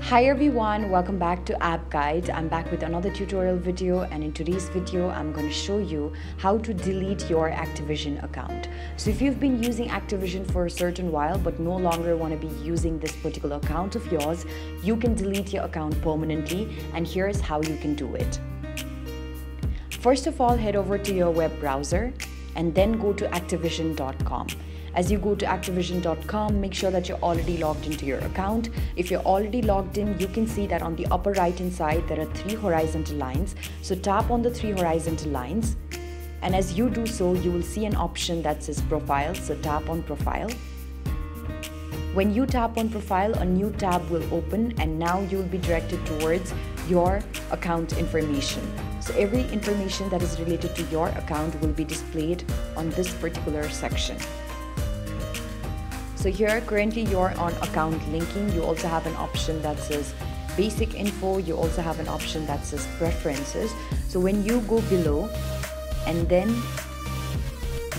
Hi everyone, welcome back to App Guide. I'm back with another tutorial video and in today's video I'm going to show you how to delete your Activision account. So if you've been using Activision for a certain while but no longer want to be using this particular account of yours, you can delete your account permanently and here's how you can do it. First of all, head over to your web browser and then go to activision.com. As you go to activision.com, make sure that you're already logged into your account. If you're already logged in, you can see that on the upper right hand side, there are three horizontal lines. So tap on the three horizontal lines. And as you do so, you will see an option that says profile. So tap on profile. When you tap on profile, a new tab will open and now you will be directed towards your account information. So every information that is related to your account will be displayed on this particular section. So here currently you're on account linking. You also have an option that says basic info. You also have an option that says preferences. So when you go below and then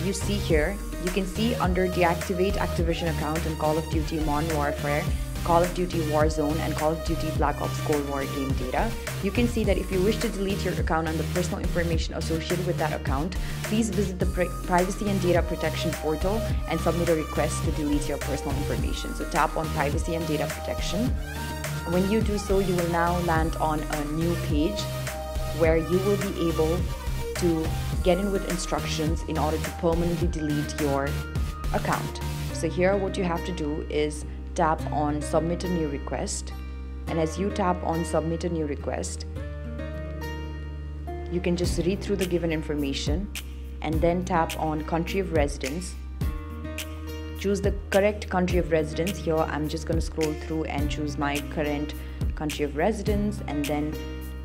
you see here, you can see under deactivate Activision account and Call of Duty Modern Warfare Call of Duty Warzone and Call of Duty Black Ops Cold War game data, you can see that if you wish to delete your account and the personal information associated with that account, please visit the Privacy and Data Protection portal and submit a request to delete your personal information. So tap on Privacy and Data Protection. When you do so, you will now land on a new page where you will be able to get in with instructions in order to permanently delete your account. So here what you have to do is tap on submit a new request. And as you tap on submit a new request you can just read through the given information and then tap on country of residence. Choose the correct country of residence. Here I'm just going to scroll through and choose my current country of residence and then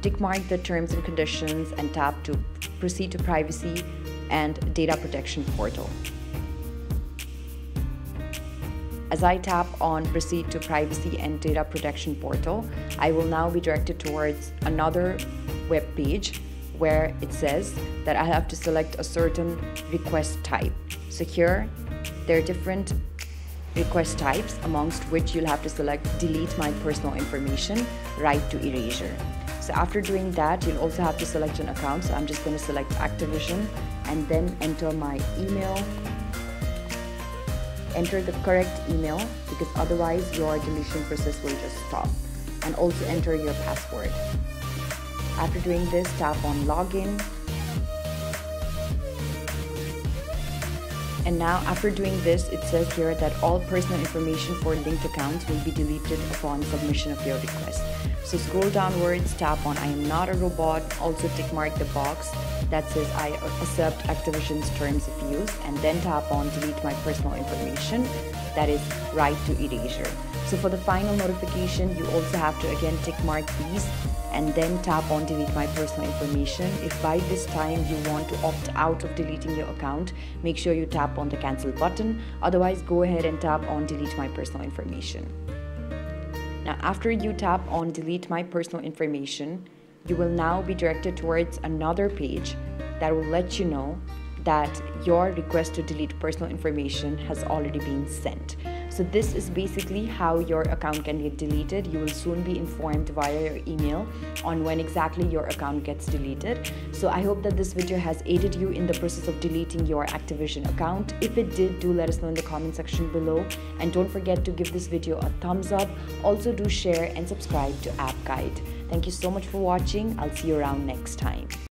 tick mark the terms and conditions and tap to proceed to privacy and data protection portal as I tap on Proceed to Privacy and Data Protection portal, I will now be directed towards another web page where it says that I have to select a certain request type. So here, there are different request types amongst which you'll have to select delete my personal information, right to erasure. So after doing that, you'll also have to select an account. So I'm just going to select Activision and then enter my email enter the correct email because otherwise your deletion process will just stop. And also enter your password. After doing this tap on login and now after doing this it says here that all personal information for linked accounts will be deleted upon submission of your request so scroll downwards tap on I am not a robot also tick mark the box that says I accept Activision's terms of use and then tap on delete my personal information that is right to erasure. So for the final notification you also have to again tick mark these and then tap on delete my personal information. If by this time you want to opt out of deleting your account, make sure you tap on the cancel button. Otherwise, go ahead and tap on delete my personal information. Now, after you tap on delete my personal information, you will now be directed towards another page that will let you know that your request to delete personal information has already been sent. So this is basically how your account can get deleted. You will soon be informed via your email on when exactly your account gets deleted. So I hope that this video has aided you in the process of deleting your Activision account. If it did, do let us know in the comment section below. And don't forget to give this video a thumbs up. Also do share and subscribe to App Guide. Thank you so much for watching. I'll see you around next time.